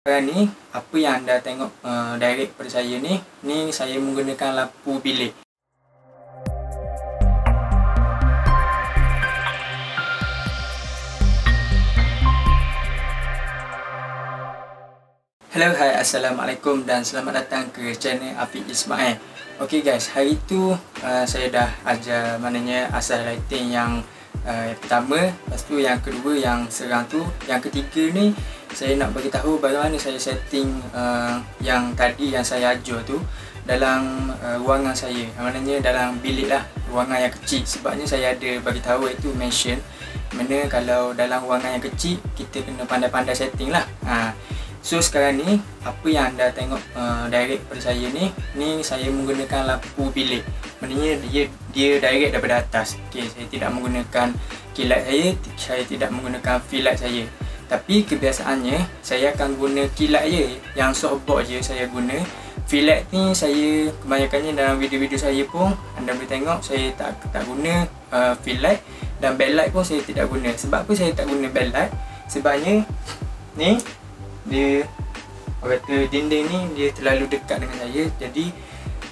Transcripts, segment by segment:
Sekarang ni, apa yang anda tengok uh, direct pada saya ni, ni saya menggunakan lampu bilik. Hello, hai, Assalamualaikum dan selamat datang ke channel Afiq Ismail. Okay guys, hari tu uh, saya dah ajar maknanya asal lighting yang uh, yang pertama, lepas tu yang kedua yang serang tu, yang ketiga ni saya nak bagi tahu bagaimana saya setting uh, yang tadi yang saya ajar tu dalam uh, ruangan saya. Maknanya dalam bilik lah, ruangan yang kecil. Sebabnya saya ada bagi tahu itu mention mana kalau dalam ruangan yang kecil kita kena pandai-pandai setting lah. Ha, So sekarang ni apa yang anda tengok uh, direct pada saya ni ni saya menggunakan lampu bilik. Maknanya dia dia direct daripada atas. Okey, saya tidak menggunakan kilat saya, saya tidak menggunakan fill light saya. Tapi kebiasaannya saya akan guna kilat je yang softbox je saya guna. Fill light ni saya kebanyakannya dalam video-video saya pun anda boleh tengok saya tak tak guna uh, fill light dan backlight pun saya tidak guna. Sebab apa saya tak guna backlight? Sebabnya ni dia orang kata dinding ni dia terlalu dekat dengan saya jadi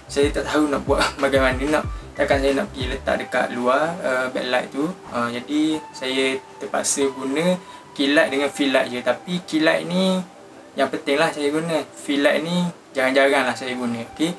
saya tak tahu nak buat bagaimana nak takkan saya nak pergi letak dekat luar uh, backlight tu uh, jadi saya terpaksa guna kilat dengan light je. Tapi kilat ni yang penting lah saya guna. Light ni jarang-jarang lah saya guna okay?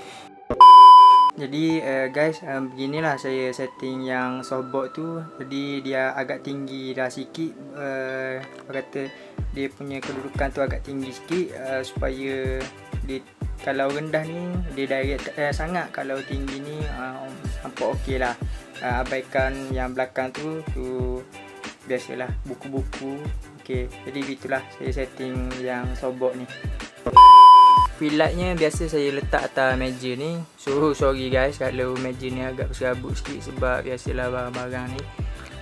jadi uh, guys um, beginilah saya setting yang softbox tu. Jadi dia agak tinggi dah sikit. Uh, kata dia punya kedudukan tu agak tinggi sikit uh, supaya dia kalau rendah ni dia direct uh, sangat. Kalau tinggi ni uh, nampak okey lah. Uh, abaikan yang belakang tu tu biasalah buku-buku. Okey jadi gitulah saya setting yang softbox ni. Fill lightnya biasa saya letak atas meja ni. So sorry guys kalau meja ni agak serabut sikit sebab biasalah barang-barang ni.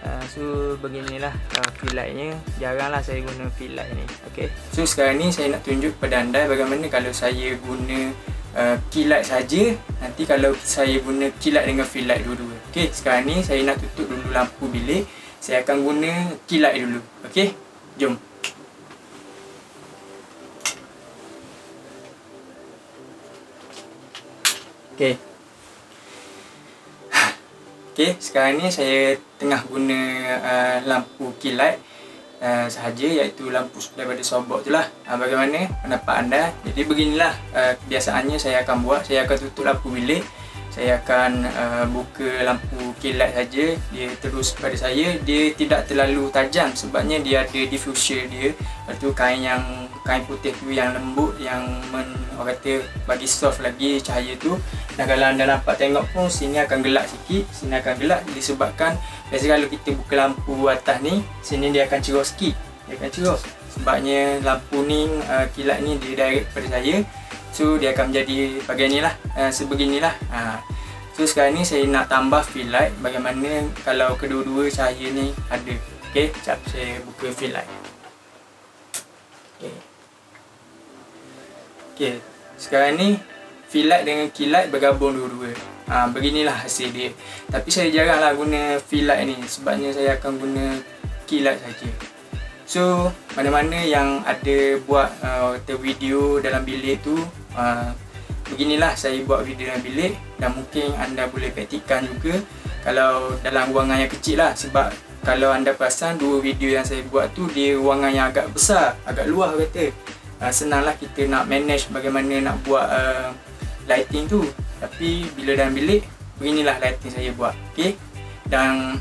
Uh, So beginilah uh, fill lightnya Jaranglah saya guna light ni. Okay. So sekarang ni saya nak tunjuk kepada anda bagaimana kalau saya guna uh, kilat saja. Nanti kalau saya guna kilat dengan light dua-dua. Okay. Sekarang ni saya nak tutup dulu lampu bilik Saya akan guna kilat dulu okay. Jom Okey. Okey, sekarang ni saya tengah guna uh, lampu kilat uh, sahaja iaitu lampu daripada softbox tu lah. Uh, bagaimana pendapat anda? Jadi beginilah uh, kebiasaannya saya akan buat. Saya akan tutup lampu bilik. Saya akan uh, buka lampu kilat saja. Dia terus pada saya. Dia tidak terlalu tajam sebabnya dia ada diffuser dia. Lepas tu kain yang kain putih tu yang lembut yang men, orang kata bagi soft lagi cahaya tu dan kalau anda nampak tengok pun sini akan gelap sikit sini akan gelap disebabkan biasa kalau kita buka lampu atas ni sini dia akan cerah sikit dia akan cerah sebabnya lampu ni uh, kilat ni dia direct pada saya so dia akan menjadi bagian ni lah uh, sebeginilah uh. so sekarang ni saya nak tambah fill light bagaimana kalau kedua-dua cahaya ni ada ok sekejap saya buka fill light okay. Sekarang ni fill light dengan kilat bergabung dua-dua. Ha, beginilah hasil dia. Tapi saya jaranglah guna fill light ni sebabnya saya akan guna kilat saja. So, mana-mana yang ada buat uh, video dalam bilik tu, uh, beginilah saya buat video dalam bilik dan mungkin anda boleh praktikan juga kalau dalam ruangan yang kecil lah. Sebab kalau anda perasan dua video yang saya buat tu dia ruangan yang agak besar, agak luas kata. Uh, senanglah kita nak manage bagaimana nak buat uh, lighting tu. Tapi bila dalam bilik beginilah lighting saya buat okey? Dan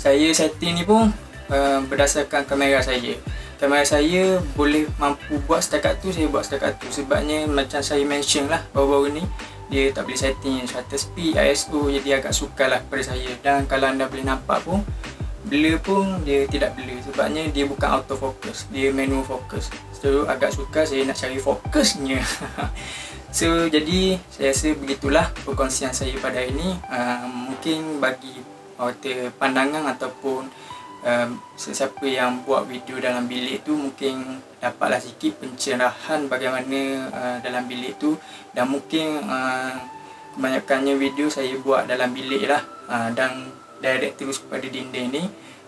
saya setting ni pun uh, berdasarkan kamera saya. Kamera saya boleh mampu buat setakat tu saya buat setakat tu. Sebabnya macam saya mention lah baru-baru ni dia tak boleh setting shutter speed ISO jadi agak sukar lah kepada saya. Dan kalau anda boleh nampak pun blur pun dia tidak blur. Sebabnya dia bukan auto focus dia manual focus. So agak suka saya nak cari fokusnya so jadi saya rasa begitulah perkongsian saya pada hari ini uh, mungkin bagi pandangan ataupun uh, sesiapa yang buat video dalam bilik tu mungkin dapatlah sikit pencerahan bagaimana uh, dalam bilik tu dan mungkin uh, kebanyakannya video saya buat dalam bilik lah. Uh, dan direct terus kepada dinding ni.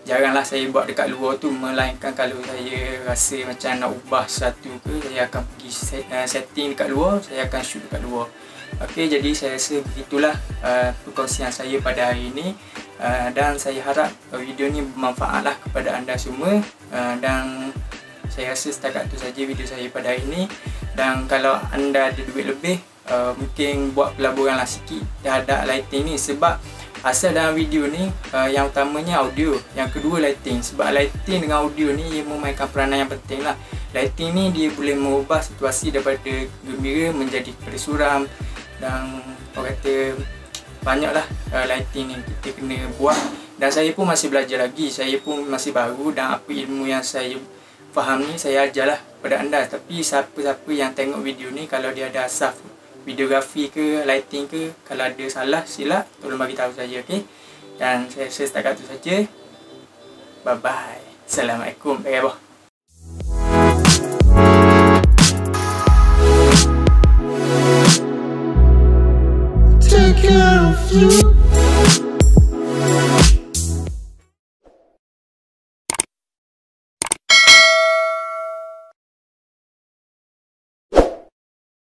Jaranglah saya buat dekat luar tu melainkan kalau saya rasa macam nak ubah satu ke saya akan pergi set, uh, setting dekat luar saya akan shoot dekat luar. Okey, jadi saya rasa begitulah uh, perkongsian saya pada hari ini uh, dan saya harap uh, video ni bermanfaatlah kepada anda semua. Uh, dan saya rasa setakat tu saja video saya pada hari ini dan kalau anda ada duit lebih uh, mungkin buat pelaburan lah sikit terhadap lighting ni. Sebab asal dalam video ni uh, yang utamanya audio yang kedua lighting. Sebab lighting dengan audio ni ia memainkan peranan yang penting lah. Lighting ni dia boleh mengubah situasi daripada gembira menjadi suram dan orang kata banyaklah uh, lighting yang kita kena buat. Dan saya pun masih belajar lagi. Saya pun masih baru dan apa ilmu yang saya faham ni saya ajarlah kepada anda. Tapi siapa-siapa yang tengok video ni kalau dia ada asaf videografi ke lighting ke kalau ada salah silap tolong bagi tahu saya okey? Dan saya rasa setakat tu saja. Bye bye assalamualaikum. Bye bye Care of you.